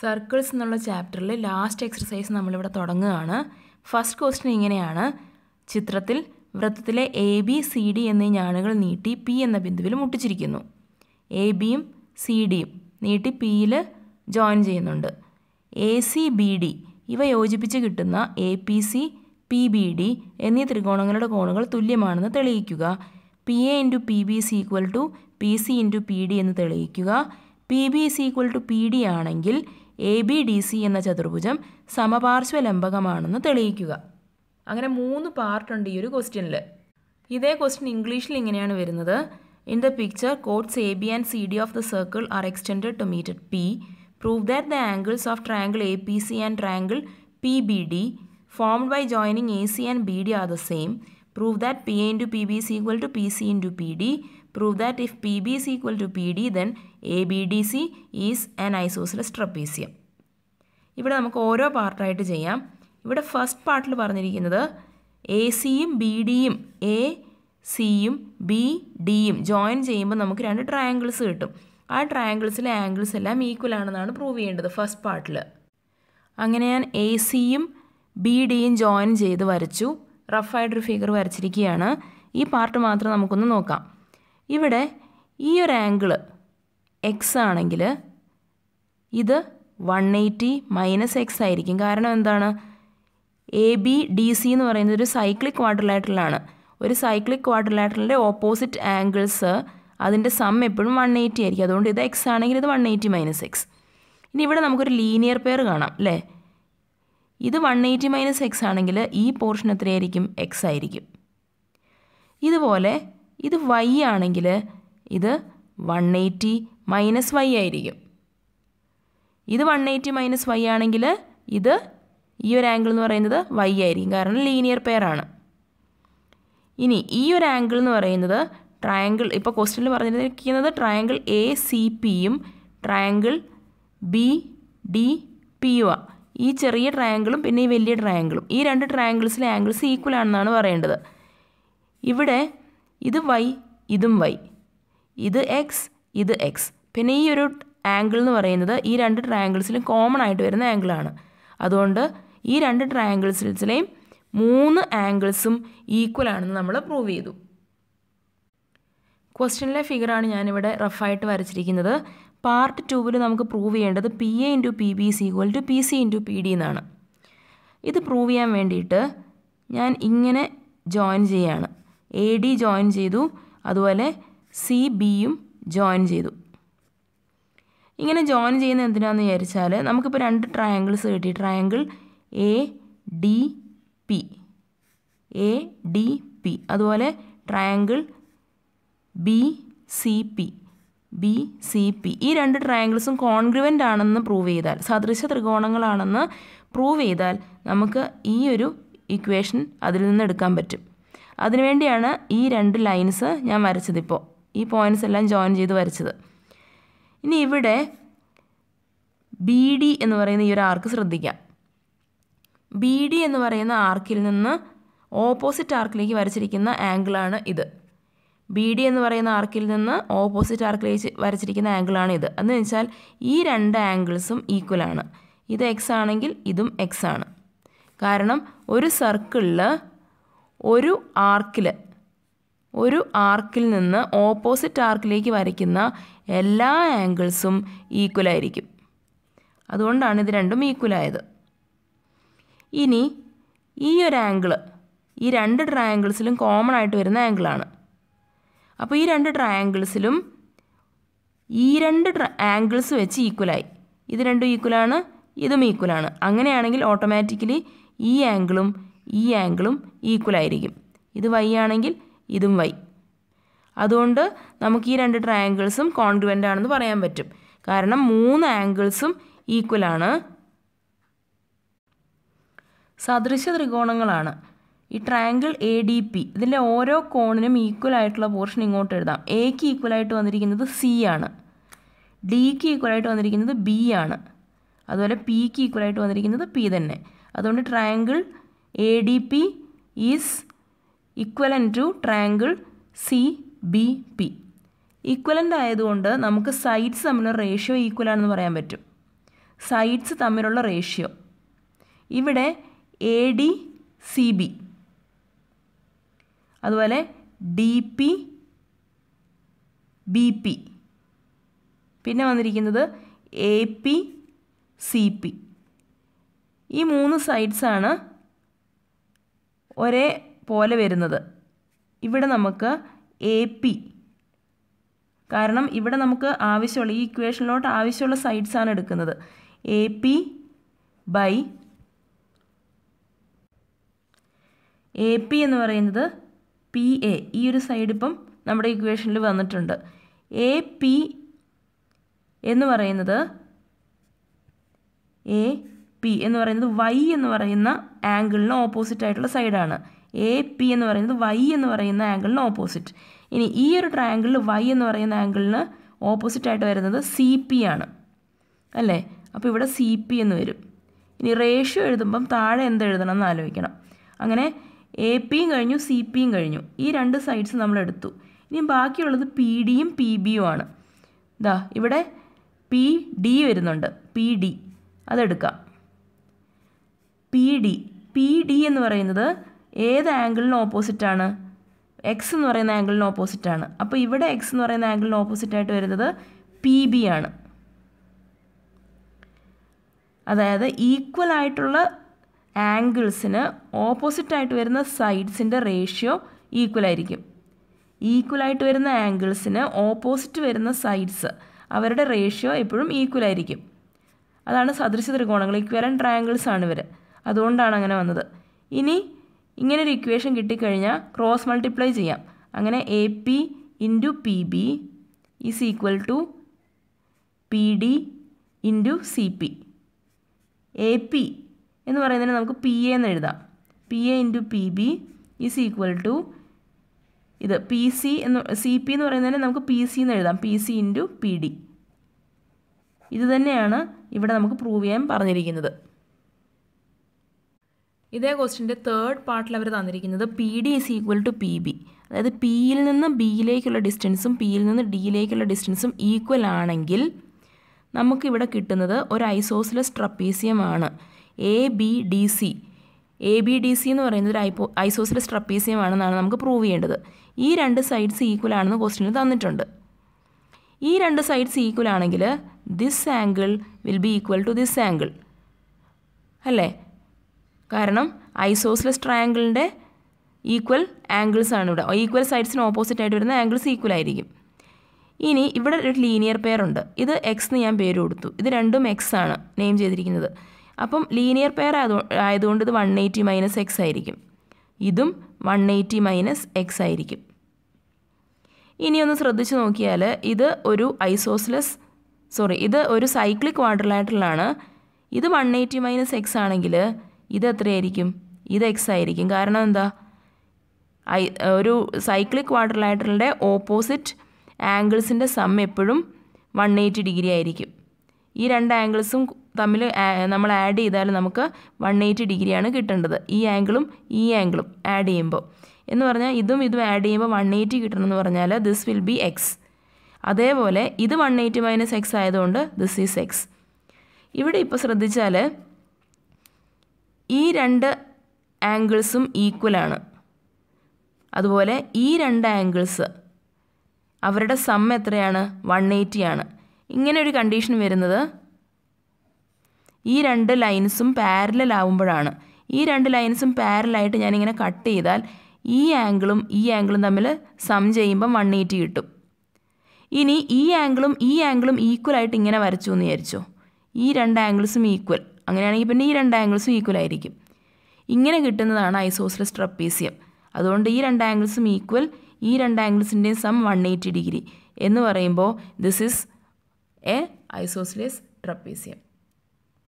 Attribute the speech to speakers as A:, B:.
A: Circles എന്നുള്ള ചാപ്റ്ററിൽ last exercise നമ്മളിവിടെ തുടങ്ങുകയാണ്. ഫസ്റ്റ് ക്വസ്റ്റ്യൻ ഇങ്ങനെയാണ്. ചിത്രത്തിൽ വൃത്തത്തിലെ എ ബി സി ഡി എന്നീ ഞാണുകൾ നീട്ടി പി എന്ന ബിന്ദുവിൽ മുട്ടിച്ചിരിക്കുന്നു. എ ബിയും സി ഡിയും നീട്ടി പിയിൽ ജോയിൻ ചെയ്യുന്നുണ്ട്. എ സി ബി ഡി ഇവ യോജിപ്പിച്ച് കിട്ടുന്ന A P C P B D എന്നീ ത്രികോണങ്ങളുടെ കോണുകൾ തുല്യമാണെന്ന് തെളിയിക്കുക. P A into P B C equal to P C into P D എന്ന് തെളിയിക്കുക. P B C equal to P D ആണെങ്കിൽ എ ബി ഡി സി എന്ന ചതുർഭുജം സമപാർശ്വ ലംബകമാണെന്ന് തെളിയിക്കുക അങ്ങനെ മൂന്ന് പാർട്ടുണ്ട് ഈ ഒരു ക്വസ്റ്റ്യനിൽ ഇതേ ക്വസ്റ്റ്യൻ ഇംഗ്ലീഷിൽ ഇങ്ങനെയാണ് വരുന്നത് in the picture chords A B and C D of the circle are extend to meet at P prove that the angles of triangle A P C and triangle P B D formed by joining A C and formed by joining AC and BD are the same. Prove that PA into PB to P C PC P PD. Prove that if PB is equal to PD, then ABDC is an isosceles trapezium. ഇവിടെ നമുക്ക് ഓരോ പാർട്ടായിട്ട് ചെയ്യാം. ഇവിടെ first പാർട്ടിൽ പറഞ്ഞിരിക്കുന്നത് A സിയും B ഡിയും എ സിയും ബി ഡിയും ജോയിൻ ചെയ്യുമ്പോൾ നമുക്ക് രണ്ട് ട്രയാങ്കിൾസ് കിട്ടും. ആ ട്രയാങ്കിൾസിലെ ആംഗിൾസ് എല്ലാം ഈക്വൽ ആണെന്നാണ് പ്രൂവ് ചെയ്യേണ്ടത് ഫസ്റ്റ് പാർട്ടിൽ അങ്ങനെ ഞാൻ എ സിയും ബി ഡിയും ജോയിൻ ചെയ്ത് വരച്ചു. റഫായിട്ടൊരു ഫിഗർ വരച്ചിരിക്കുകയാണ്. ഈ പാർട്ട് മാത്രം നമുക്കൊന്ന് നോക്കാം. ഇവിടെ ഈ ഒരു ആംഗിൾ എക്സ് ആണെങ്കിൽ ഇത് വൺ എയ്റ്റി മൈനസ് എക്സ് ആയിരിക്കും. കാരണം എന്താണ്? എ ബി ഡി സി എന്ന് പറയുന്നത് ഒരു സൈക്ലിക് ക്വാഡ്രിലാറ്ററലാണ് ഒരു സൈക്ലിക് ക്വാഡ്രിലാറ്ററിന്റെ ഓപ്പോസിറ്റ് ആംഗിൾസ് അതിന്റെ സം എപ്പോഴും വൺ എയ്റ്റി ആയിരിക്കും. അതുകൊണ്ട് ഇത് എക്സ് ആണെങ്കിൽ ഇത് വൺ എയ്റ്റി മൈനസ് എക്സ് ഇനി ഇവിടെ നമുക്കൊരു ലീനിയർ പെയർ കാണാം അല്ലേ? ഇത് വൺ എയ്റ്റി മൈനസ് എക്സ് ആണെങ്കിൽ ഈ പോർഷൻ എത്രയായിരിക്കും? എക്സ് ആയിരിക്കും. ഇതുപോലെ ഇത് വൈ ആണെങ്കിൽ ഇത് വൺ എയ്റ്റി മൈനസ് വൈ ആയിരിക്കും. ഇത് വൺ എയ്റ്റി മൈനസ് വൈ ആണെങ്കിൽ ഇത് ഈ ഒരു ആംഗിൾ എന്ന് പറയുന്നത് വൈ ആയിരിക്കും. കാരണം ലീനിയർ പെയറാണ് ഇനി ഈ ഒരു ആംഗിൾ എന്ന് പറയുന്നത് ട്രയാങ്കിൾ ഇപ്പോൾ ക്വസ്റ്റ്യനിൽ പറഞ്ഞിരിക്കുന്നത് ട്രയാങ്കിൾ എ സി പിയും ട്രയാങ്കിൾ ബി ഡി പിയുമാണ് ഈ ചെറിയ ട്രയാങ്കിളും പിന്നെ ഈ വലിയ ട്രയാങ്കിളും ഈ രണ്ട് ട്രയാങ്കിൾസിലെ ആംഗിൾസ് ഈക്വൽ ആണെന്നാണ് പറയേണ്ടത്. ഇവിടെ ഇത് വൈ ഇതും വൈ ഇത് എക്സ് ഇത് എക്സ് പിന്നെ ഈ ഒരു ആംഗിൾ എന്ന് പറയുന്നത് ഈ രണ്ട് ട്രയാങ്കിൾസിലും കോമൺ ആയിട്ട് വരുന്ന ആംഗിളാണ് അതുകൊണ്ട് ഈ രണ്ട് ട്രയാങ്കിൾസിലെയും മൂന്ന് ആംഗിൾസും ഈക്വൽ ആണെന്ന് നമ്മൾ പ്രൂവ് ചെയ്തു. ക്വസ്റ്റ്യനിലെ ഫിഗറാണ് ഞാനിവിടെ റഫായിട്ട് വരച്ചിരിക്കുന്നത്. പാർട്ട് ടൂവിൽ നമുക്ക് പ്രൂവ് ചെയ്യേണ്ടത് P A into P B C equal to P C into P D എന്നാണ്. ഇത് പ്രൂവ് ചെയ്യാൻ വേണ്ടിയിട്ട് ഞാൻ ഇങ്ങനെ ജോയിൻ ചെയ്യാണ്. എ ഡി ജോയിൻ ചെയ്തു. അതുപോലെ സി ബിയും ജോയിൻ ചെയ്തു. ഇങ്ങനെ ജോയിൻ ചെയ്യുന്ന എന്തിനാന്ന് വിചാരിച്ചാൽ നമുക്കിപ്പോൾ രണ്ട് ട്രയാങ്കിൾസ് കിട്ടി. Triangle A D P A D P അതുപോലെ triangle B C P B C P ഈ രണ്ട് ട്രയാങ്കിൾസും കോൺഗ്രുവന്റ് ആണെന്ന് പ്രൂവ് ചെയ്താൽ സദൃശ ത്രികോണങ്ങളാണെന്ന് പ്രൂവ് ചെയ്താൽ നമുക്ക് ഈ ഒരു ഇക്വേഷൻ അതിൽ നിന്ന് എടുക്കാൻ പറ്റും. അതിനുവേണ്ടിയാണ് ഈ രണ്ട് ലൈൻസ് ഞാൻ വരച്ചത് വരച്ചതിപ്പോൾ ഈ പോയിന്റ്സ് എല്ലാം ജോയിൻ ചെയ്ത് വരച്ചത്. ഇനി ഇവിടെ ബി ഡി എന്ന് പറയുന്ന ഈ ഒരു ആർക്ക് ശ്രദ്ധിക്കാം. ബി ഡി എന്ന് പറയുന്ന ആർക്കിൽ നിന്ന് ഓപ്പോസിറ്റ് ആർക്കിലേക്ക് വരച്ചിരിക്കുന്ന ആംഗിളാണ് ഇത്. ബി ഡി എന്ന് പറയുന്ന ആർക്കിൽ നിന്ന് ഓപ്പോസിറ്റ് ആർക്കിലേക്ക് വരച്ചിരിക്കുന്ന ആംഗിളാണ് ഇത്. എന്ന് വെച്ചാൽ ഈ രണ്ട് ആംഗിൾസും ഈക്വലാണ് ഇത് എക്സ് ആണെങ്കിൽ ഇതും എക്സ് ആണ്. കാരണം ഒരു സർക്കിളിൽ ഒരു ആർക്കിൽ ഒരു ആർക്കിൽ നിന്ന് ഓപ്പോസിറ്റ് ആർക്കിലേക്ക് വരയ്ക്കുന്ന എല്ലാ ആംഗിൾസും ഈക്വലായിരിക്കും അതുകൊണ്ടാണ് ഇത് രണ്ടും ഈക്വലായത് ഇനി ഈ ഒരു ആംഗിൾ ഈ രണ്ട് ട്രയാങ്കിൾസിലും കോമൺ ആയിട്ട് വരുന്ന ആംഗിളാണ്. അപ്പോൾ ഈ രണ്ട് ട്രയാങ്കിൾസിലും ഈ രണ്ട് ആംഗിൾസ് വെച്ച് ഈക്വലായി ഇത് രണ്ടും ഈക്വലാണ് ഇതും ഈക്വലാണ് അങ്ങനെയാണെങ്കിൽ ഓട്ടോമാറ്റിക്കലി ഈ ആംഗിളും ഈ ആംഗിളും ഈക്വലായിരിക്കും ഇത് വൈ ആണെങ്കിൽ ഇതും വൈ അതുകൊണ്ട് നമുക്ക് ഈ രണ്ട് ട്രയാങ്കിൾസും കോൺഗ്രുവന്റ് ആണെന്ന് പറയാൻ പറ്റും. കാരണം മൂന്ന് ആംഗിൾസും ഈക്വലാണ് സദൃശ ത്രികോണങ്ങളാണ്. ഈ ട്രയാങ്കിൾ എ ഡി പി ഇതിന്റെ ഓരോ കോണിനും ഈക്വൽ ആയിട്ടുള്ള പോർഷൻ ഇങ്ങോട്ട് എഴുതാം. എക്ക് ഈക്വൽ ആയിട്ട് വന്നിരിക്കുന്നത് സി ആണ്. ഡിക്ക് ഈക്വൽ ആയിട്ട് വന്നിരിക്കുന്നത് ബി ആണ്. അതുപോലെ പിക്ക് ഈക്വൽ ആയിട്ട് വന്നിരിക്കുന്നത് പി തന്നെ. അതുകൊണ്ട് triangle A D P is triangle C B P equivalent ആയതുകൊണ്ട് നമുക്ക് സൈഡ്സ് തമ്മിലുള്ള റേഷ്യോ ഈക്വൽ ആണെന്ന് പറയാൻ പറ്റും. സൈഡ്സ് തമ്മിലുള്ള റേഷ്യോ ഇവിടെ എ ഡി സി ബി അതുപോലെ ഡി പി ബി പി പിന്നെ വന്നിരിക്കുന്നത് എ പി സി പി ഈ മൂന്ന് സൈഡ്സാണ് ഒരേ പോലെ വരുന്നത്. ഇവിടെ നമുക്ക് എ പി കാരണം ഇവിടെ നമുക്ക് ആവശ്യമുള്ള ഈ ഇക്വേഷനിലോട്ട് ആവശ്യമുള്ള സൈഡ്സാണ് എടുക്കുന്നത്. A P by A P എന്ന് പറയുന്നത് പി എ ഈ ഒരു സൈഡ് ഇപ്പം നമ്മുടെ ഇക്വേഷനിൽ വന്നിട്ടുണ്ട്. എ പി എന്ന് പറയുന്നത് എ പി എന്ന് പറയുന്നത് വൈ എന്ന് പറയുന്ന ആംഗിളിന് ഓപ്പോസിറ്റ് ആയിട്ടുള്ള സൈഡാണ് എ പി എന്ന് പറയുന്നത് വൈ എന്ന് പറയുന്ന ആംഗിളിന് ഓപ്പോസിറ്റ് ഇനി ഈ ഒരു ട്രാങ്കിളിൽ വൈ എന്ന് പറയുന്ന ആംഗിളിന് ഓപ്പോസിറ്റ് ആയിട്ട് വരുന്നത് സി പി ആണ്. അല്ലേ? അപ്പോൾ ഇവിടെ സി പി എന്ന് വരും. ഇനി റേഷ്യോ എഴുതുമ്പം താഴെ എന്ത് എഴുതണം എന്ന് ആലോചിക്കണം. അങ്ങനെ എ പിയും കഴിഞ്ഞു സി പിയും കഴിഞ്ഞു. ഈ രണ്ട് സൈഡ്സ് നമ്മൾ എടുത്തു. ഇനി ബാക്കിയുള്ളത് പി ഡിയും പി ബിയും ആണ്. ഇതാ ഇവിടെ പി ഡി വരുന്നുണ്ട്. പി ഡി അതെടുക്കാം. പി ഡി പി ഡി എന്ന് പറയുന്നത് ഏത് ആംഗിളിന് ഓപ്പോസിറ്റാണ് എക്സ് എന്ന് പറയുന്ന ആംഗിളിന് ഓപ്പോസിറ്റാണ് അപ്പോൾ ഇവിടെ എക്സ് എന്ന് പറയുന്ന ആംഗിളിന് ഓപ്പോസിറ്റായിട്ട് വരുന്നത് പി ബി ആണ്. അതായത് ഈക്വൽ ആയിട്ടുള്ള ആംഗിൾസിന് ഓപ്പോസിറ്റായിട്ട് വരുന്ന സൈഡ്സിന്റെ റേഷ്യോ ഈക്വൽ ആയിരിക്കും. ഈക്വൽ ആയിട്ട് വരുന്ന ആംഗിൾസിന് ഓപ്പോസിറ്റ് വരുന്ന സൈഡ്സ് അവരുടെ റേഷ്യോ എപ്പോഴും ഈക്വൽ ആയിരിക്കും. അതാണ് സദൃശ ത്രികോണങ്ങൾ. ഇക്വലൻ ട്രയാങ്കിൾസ് ആണ് ഇവർ അതുകൊണ്ടാണ് അങ്ങനെ വന്നത്. ഇനി ഇങ്ങനെ ഒരു ഇക്വേഷൻ കിട്ടിക്കഴിഞ്ഞാൽ ക്രോസ് മൾട്ടിപ്ലൈ ചെയ്യാം. അങ്ങനെ A P into P B is equal to P D into C P A P എന്ന് പറയുന്നതിന് നമുക്ക് പി എ എന്ന് എഴുതാം. P A into P B is equal to ഇത് പി സി എന്ന് സി പി എന്ന് പറയുന്നതിന് നമുക്ക് പി സി എന്ന് എഴുതാം. P C into P D ഇത് തന്നെയാണ് ഇവിടെ നമുക്ക് പ്രൂവ് ചെയ്യാൻ പറഞ്ഞിരിക്കുന്നത്. ഇതേ ക്വസ്റ്റിന്റെ തേർഡ് പാർട്ടിൽ അവർ തന്നിരിക്കുന്നത് P D is equal to P B അതായത് പിയിൽ നിന്ന് ബിയിലേക്കുള്ള ഡിസ്റ്റൻസും പിയിൽ നിന്ന് ഡിയിലേക്കുള്ള ഡിസ്റ്റൻസും ഈക്വൽ ആണെങ്കിൽ നമുക്കിവിടെ കിട്ടുന്നത് ഒരു ഐസോസിലസ് ട്രപ്പീസിയം ആണ്. A B D C A B D C എന്ന് പറയുന്നത് ഒരു ഐപ്പോ ഐസോസിലസ് ട്രപ്പീസിയം ആണെന്നാണ് നമുക്ക് പ്രൂവ് ചെയ്യേണ്ടത്. ഈ രണ്ട് സൈഡ്സ് ഈക്വൽ ആണെന്ന് ക്വസ്റ്റിന് തന്നിട്ടുണ്ട്. ഈ രണ്ട് സൈഡ്സ് ഈക്വൽ ആണെങ്കിൽ this angle will be equal to this angle അല്ലേ? കാരണം ഐസോസിലസ് ട്രയാങ്കിളിന്റെ ഈക്വൽ ആംഗിൾസ് ആണ് ഇവിടെ. ഈക്വൽ സൈഡ്സിന് ഓപ്പോസിറ്റ് ആയിട്ട് വരുന്ന ആംഗിൾസ് ഈക്വൽ ആയിരിക്കും. ഇനി ഇവിടെ ഒരു ലീനിയർ പെയർ ഉണ്ട്. ഇത് എക്സ് എന്ന് ഞാൻ പേര് കൊടുത്തു. ഇത് രണ്ടും എക്സ് ആണ് നെയിം ചെയ്തിരിക്കുന്നത്. അപ്പം ലീനിയർ പെയർ ആയതുകൊണ്ട് ഇത് വൺ എയ്റ്റി മൈനസ് എക്സ് ആയിരിക്കും. ഇതും വൺ എയ്റ്റി മൈനസ് എക്സ് ആയിരിക്കും. ഇനി ഒന്ന് ശ്രദ്ധിച്ച് നോക്കിയാൽ ഇത് ഒരു ഐസോസ്ലസ് സോറി ഇത് ഒരു സൈക്ലിക് ക്വാഡ്രിലാറ്ററലാണ് ഇത് വൺ എയ്റ്റി മൈനസ് എക്സ് ആണെങ്കിൽ ഇത് എത്രയായിരിക്കും ഇത് എക്സ് ആയിരിക്കും. കാരണം എന്താ? ഐ ഒരു സൈക്ലിക് വാട്ടർ ലൈറ്ററിന്റെ ഓപ്പോസിറ്റ് ആംഗിൾസിന്റെ സം എപ്പോഴും വൺ എയ്റ്റി ഡിഗ്രി ആയിരിക്കും. ഈ രണ്ട് ആംഗിൾസും തമ്മിൽ നമ്മൾ ആഡ് ചെയ്താൽ നമുക്ക് വൺ എയ്റ്റി ഡിഗ്രിയാണ് കിട്ടേണ്ടത്. ഈ ആംഗിളും ഈ ആംഗിളും ആഡ് ചെയ്യുമ്പോൾ. എന്ന് പറഞ്ഞാൽ ഇതും ഇതും ആഡ് ചെയ്യുമ്പോൾ വൺ എയ്റ്റി കിട്ടണമെന്ന് പറഞ്ഞാൽ ദിസ് വിൽ ബി എക്സ് അതേപോലെ ഇത് വൺ എയ്റ്റി മൈനസ് എക്സ് ആയതുകൊണ്ട് ദിസ് ഈസ് എക്സ് ഇവിടെ ഇപ്പോൾ ശ്രദ്ധിച്ചാൽ ഈ രണ്ട് ആംഗിൾസും ഈക്വലാണ് അതുപോലെ ഈ രണ്ട് ആംഗിൾസ് അവരുടെ സം എത്രയാണ്? വൺ എയ്റ്റി ആണ്. ഇങ്ങനെ ഒരു കണ്ടീഷൻ വരുന്നത് ഈ രണ്ട് ലൈൻസും പാരലൽ ആവുമ്പോഴാണ്. ഈ രണ്ട് ലൈൻസും പാരലായിട്ട് ഞാനിങ്ങനെ കട്ട് ചെയ്താൽ ഈ ആംഗിളും ഈ ആംഗിളും തമ്മിൽ സം ചെയ്യുമ്പം വൺ എയ്റ്റി കിട്ടും. ഇനി ഈ ആംഗിളും ഈ ആംഗിളും ഈക്വൽ ആയിട്ട് ഇങ്ങനെ വരച്ചു എന്ന് വിചാരിച്ചോ? ഈ രണ്ട് ആംഗിൾസും ഈക്വൽ അങ്ങനെയാണെങ്കിൽ പിന്നെ ഈ രണ്ട് ആംഗിൾസും ഈക്വൽ ആയിരിക്കും. ഇങ്ങനെ കിട്ടുന്നതാണ് ഐസോസിലസ് ട്രപ്പീസിയം അതുകൊണ്ട് ഈ രണ്ട് ആംഗിൾസും ഈക്വൽ ഈ രണ്ട് ആംഗിൾസിന്റെയും സം വൺ എയ്റ്റി ഡിഗ്രി എന്ന് പറയുമ്പോൾ this is a isosceles trapezium